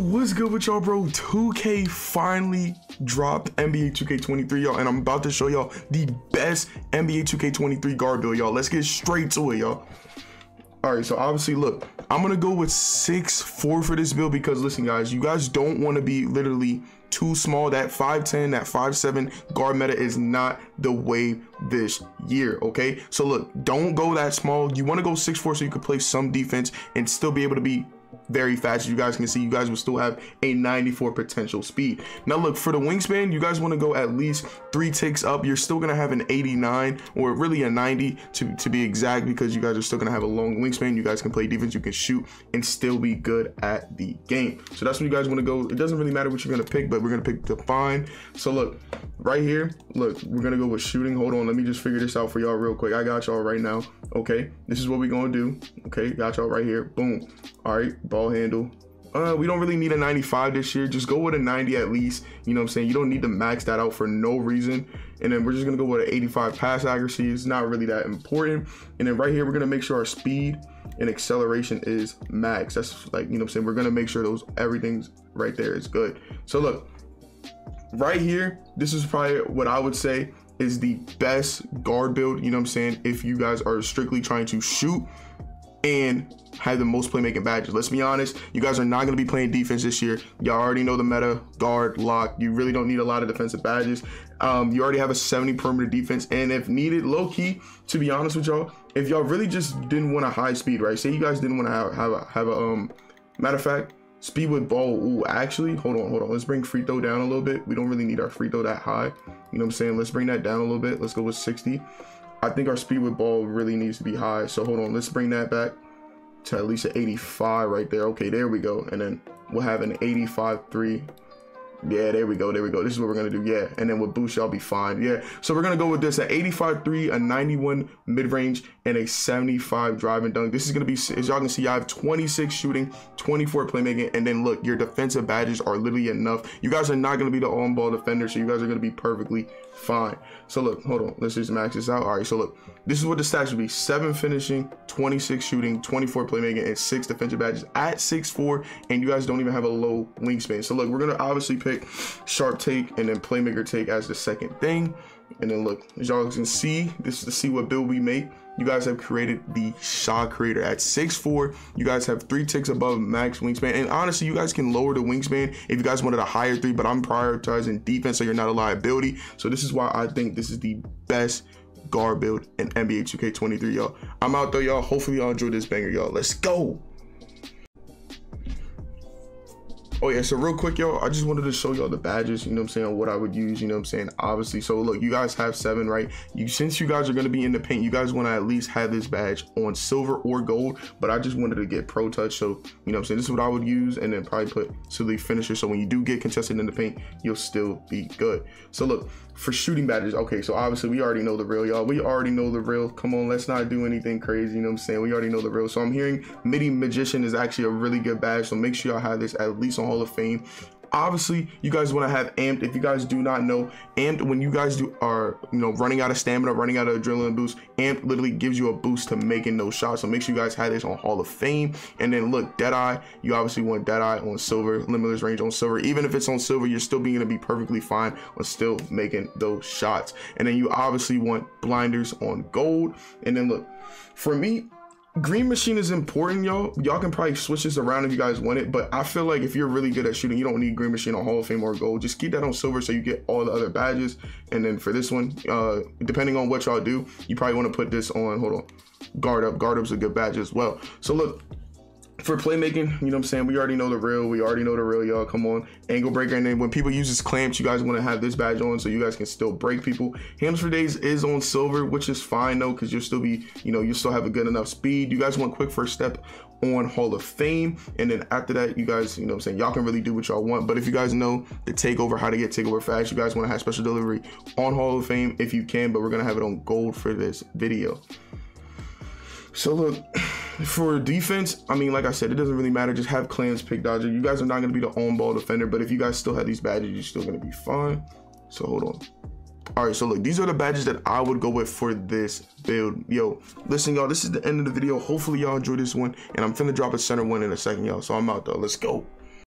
what's good with y'all, bro? 2K finally dropped NBA 2K23, y'all, and I'm about to show y'all the best NBA 2K23 guard build, y'all. Let's get straight to it, y'all. All right, so obviously, look, I'm gonna go with six four for this build because listen, guys, you guys don't want to be literally too small. That 5'10, that 5'7 guard meta is not the way this year, okay? So look, don't go that small. You want to go six four so you can play some defense and still be able to be very fast. As you guys can see, you guys will still have a 94 potential speed. Now look, for the wingspan, you guys want to go at least three ticks up. You're still going to have an 89 or really a 90 to, to be exact because you guys are still going to have a long wingspan. You guys can play defense, you can shoot and still be good at the game. So that's what you guys want to go. It doesn't really matter what you're going to pick, but we're going to pick define. So look, right here, look, we're going to go with shooting. Hold on, let me just figure this out for y'all real quick. I got y'all right now. Okay, this is what we're to do. Okay, got y'all right here. Boom. All right, ball handle. Uh, we don't really need a 95 this year. Just go with a 90 at least. You know what I'm saying? You don't need to max that out for no reason. And then we're just going to go with an 85 pass accuracy. It's not really that important. And then right here, we're going to make sure our speed and acceleration is max. That's like, you know what I'm saying? We're going to make sure those everything's right there is good. So look, right here, this is probably what I would say is the best guard build, you know what I'm saying? If you guys are strictly trying to shoot and have the most playmaking badges. Let's be honest, you guys are not going to be playing defense this year. Y'all already know the meta, guard, lock. You really don't need a lot of defensive badges. Um, you already have a 70 perimeter defense, and if needed, low key, to be honest with y'all, if y'all really just didn't want a high speed, right? Say you guys didn't want to have, have a have a um matter of fact, speed with ball. Ooh, actually, hold on, hold on. Let's bring free throw down a little bit. We don't really need our free throw that high. You know what I'm saying? Let's bring that down a little bit. Let's go with 60. I think our speed with ball really needs to be high. So hold on, let's bring that back to at least an 85 right there. Okay, there we go. And then we'll have an 85 3 yeah, there we go. There we go. This is what we're to do. Yeah. And then with boost, y'all be fine. Yeah. So we're to go with this at 85 3, a 91 mid range, and a 75 driving dunk. This is to be, as y'all can see, I have 26 shooting, 24 playmaking. And then look, your defensive badges are literally enough. You guys are not to be the on ball defender. So you guys are to be perfectly fine. So look, hold on. Let's just max this out. All right. So look, this is what the stats would be seven finishing, 26 shooting, 24 playmaking, and six defensive badges at 6'4. And you guys don't even have a low wingspan. So look, we're to obviously pick sharp take and then playmaker take as the second thing. And then look, as y'all can see, this is to see what build we make. You guys have created the shot creator at 6'4. You guys have three ticks above max wingspan. And honestly, you guys can lower the wingspan if you guys wanted a higher three, but I'm prioritizing defense so you're not a liability. So this is why I think this is the best guard build in NBA 2K23, y'all. I'm out there, y'all. Hopefully y'all enjoyed this banger, y'all. Let's go. Oh yeah, so real quick, y'all, I just wanted to show y'all the badges, you know what I'm saying, what I would use, you know what I'm saying, obviously. So look, you guys have seven, right? You Since you guys are going to be in the paint, you guys want to at least have this badge on silver or gold, but I just wanted to get pro touch. So, you know what I'm saying, this is what I would use and then probably put silly finisher. So when you do get contested in the paint, you'll still be good. So look, for shooting badges, okay, so obviously we already know the real, y'all. We already know the real. Come on, let's not do anything crazy, you know what I'm saying? We already know the real. So I'm hearing Middy Magician is actually a really good badge, so make sure y'all have this at least on Hall of Fame. Obviously you guys want to have amped if you guys do not know amped when you guys do are you know running out of stamina running out of adrenaline boost amped literally gives you a boost to making those shots. So make sure you guys have this on hall of fame. And then look deadeye you obviously want deadeye on silver limitless range on silver. Even if it's on silver you're still being to be perfectly fine on still making those shots. And then you obviously want blinders on gold. And then look for me Green Machine is important, y'all. Y'all can probably switch this around if you guys want it, but I feel like if you're really good at shooting, you don't need Green Machine on Hall of Fame or Gold. Just keep that on Silver so you get all the other badges. And then for this one, uh, depending on what y'all do, you probably want to put this on, hold on, Guard Up. Guard Up's a good badge as well. So look, for playmaking, you know what I'm saying? We already know the real. We already know the real, y'all. Come on. Ankle breaker. And then when people use this clamps, you guys want to have this badge on so you guys can still break people. Handles for days is on silver, which is fine though, because you'll still be, you know, you still have a good enough speed. You guys want quick first step on Hall of Fame. And then after that, you guys, you know what I'm saying, y'all can really do what y'all want. But if you guys know the takeover, how to get takeover fast, you guys want to have special delivery on Hall of Fame if you can, but we're going to have it on gold for this video. So look, for defense, I mean, like I said, it doesn't really matter. Just have clamps pick Dodger. You guys are not going to be the on-ball defender, but if you guys still have these badges, you're still going to be fine. So hold on. All right, so look, these are the badges that I would go with for this build. Yo, listen, y'all, this is the end of the video. Hopefully y'all enjoyed this one, and I'm finna drop a center one in a second, y'all. So I'm out, though. Let's go.